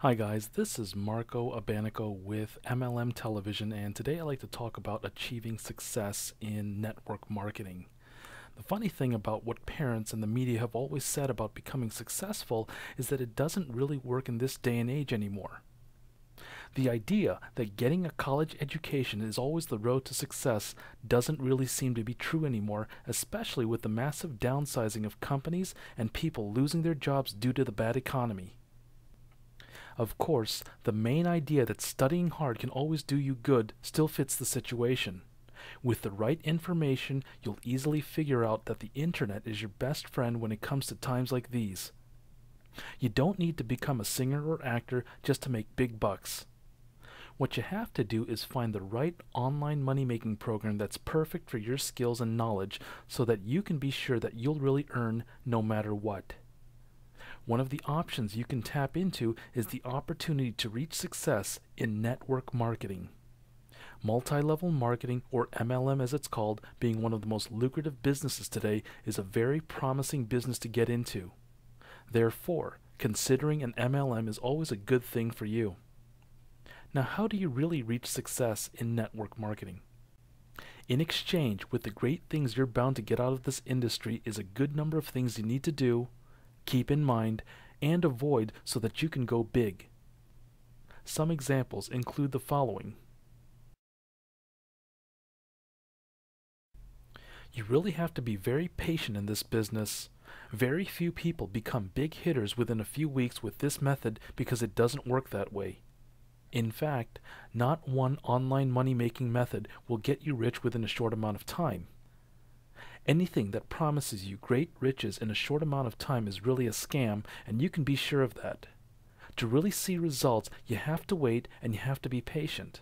Hi guys, this is Marco Abanico with MLM Television and today I'd like to talk about achieving success in network marketing. The funny thing about what parents and the media have always said about becoming successful is that it doesn't really work in this day and age anymore. The idea that getting a college education is always the road to success doesn't really seem to be true anymore, especially with the massive downsizing of companies and people losing their jobs due to the bad economy. Of course, the main idea that studying hard can always do you good still fits the situation. With the right information, you'll easily figure out that the internet is your best friend when it comes to times like these. You don't need to become a singer or actor just to make big bucks. What you have to do is find the right online money making program that's perfect for your skills and knowledge so that you can be sure that you'll really earn no matter what. One of the options you can tap into is the opportunity to reach success in network marketing. Multi level marketing, or MLM as it's called, being one of the most lucrative businesses today, is a very promising business to get into. Therefore, considering an MLM is always a good thing for you. Now, how do you really reach success in network marketing? In exchange with the great things you're bound to get out of this industry is a good number of things you need to do, keep in mind, and avoid so that you can go big. Some examples include the following. You really have to be very patient in this business. Very few people become big hitters within a few weeks with this method because it doesn't work that way. In fact, not one online money making method will get you rich within a short amount of time. Anything that promises you great riches in a short amount of time is really a scam, and you can be sure of that. To really see results, you have to wait and you have to be patient.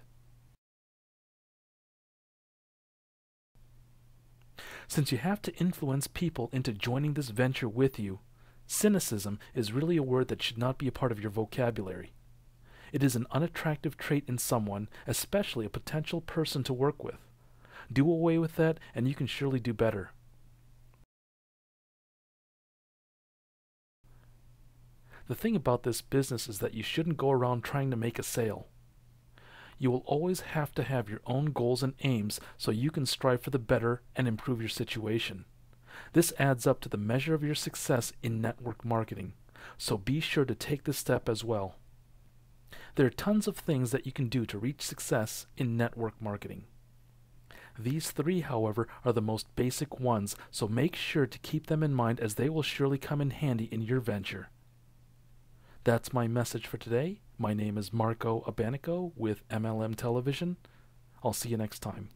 Since you have to influence people into joining this venture with you, cynicism is really a word that should not be a part of your vocabulary. It is an unattractive trait in someone, especially a potential person to work with. Do away with that, and you can surely do better. The thing about this business is that you shouldn't go around trying to make a sale. You will always have to have your own goals and aims so you can strive for the better and improve your situation. This adds up to the measure of your success in network marketing, so be sure to take this step as well. There are tons of things that you can do to reach success in network marketing. These three, however, are the most basic ones, so make sure to keep them in mind as they will surely come in handy in your venture. That's my message for today. My name is Marco Abanico with MLM Television. I'll see you next time.